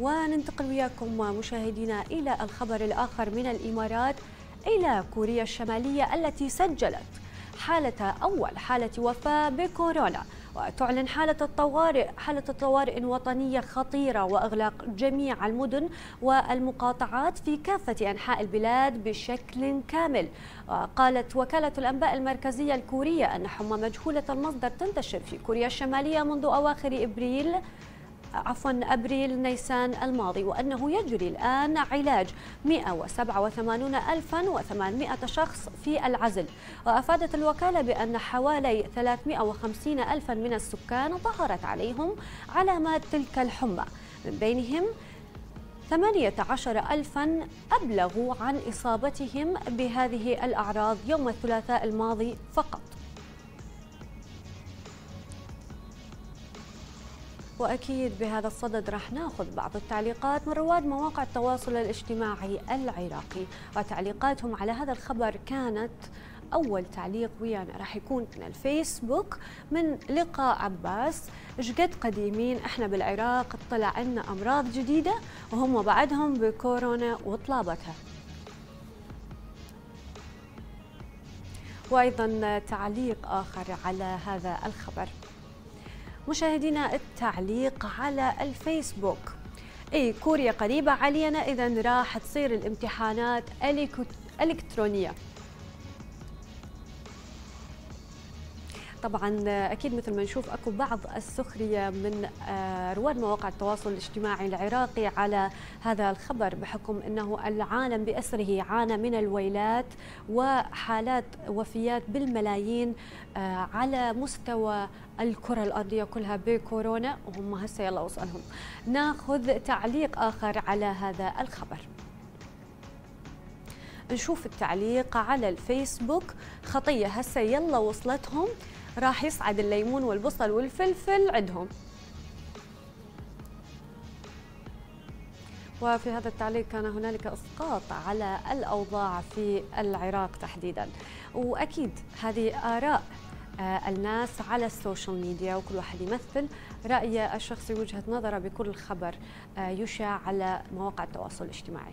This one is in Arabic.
وننتقل وياكم مشاهدينا إلى الخبر الآخر من الإمارات إلى كوريا الشمالية التي سجلت حالة أول حالة وفاة بكورونا وتعلن حالة الطوارئ حالة الطوارئ وطنية خطيرة وإغلاق جميع المدن والمقاطعات في كافة أنحاء البلاد بشكل كامل. قالت وكالة الأنباء المركزية الكورية أن حمى مجهولة المصدر تنتشر في كوريا الشمالية منذ أواخر إبريل عفوا أبريل نيسان الماضي وأنه يجري الآن علاج 187800 شخص في العزل. وأفادت الوكالة بأن حوالي 350 ألفا من السكان ظهرت عليهم علامات تلك الحمى. من بينهم 18 ألفا أبلغوا عن إصابتهم بهذه الأعراض يوم الثلاثاء الماضي فقط. وأكيد بهذا الصدد راح ناخذ بعض التعليقات من رواد مواقع التواصل الاجتماعي العراقي. وتعليقاتهم على هذا الخبر كانت أول تعليق ويانا. راح يكون من الفيسبوك من لقاء عباس. قد قديمين؟ إحنا بالعراق طلع عنا أمراض جديدة وهم بعدهم بكورونا وطلابتها. وأيضا تعليق آخر على هذا الخبر. مشاهدينا التعليق على الفيسبوك. إي كوريا قريبة علينا اذا راح تصير الامتحانات الكترونية طبعا أكيد مثل ما نشوف أكو بعض السخرية من آه، رواد مواقع التواصل الاجتماعي العراقي على هذا الخبر بحكم إنه العالم بأسره عانى من الويلات وحالات وفيات بالملايين آه، على مستوى الكرة الأرضية كلها بكورونا وهم هسه يلا وصلهم. ناخذ تعليق آخر على هذا الخبر. نشوف التعليق على الفيسبوك. خطية هسه يلا وصلتهم. راح يصعد الليمون والبصل والفلفل عندهم. وفي هذا التعليق كان هنالك إسقاط على الأوضاع في العراق تحديدا. وأكيد هذه آراء آه، الناس على السوشيال ميديا وكل واحد يمثل رأيه الشخصي وجهة نظره بكل خبر آه، يشاع على مواقع التواصل الاجتماعي.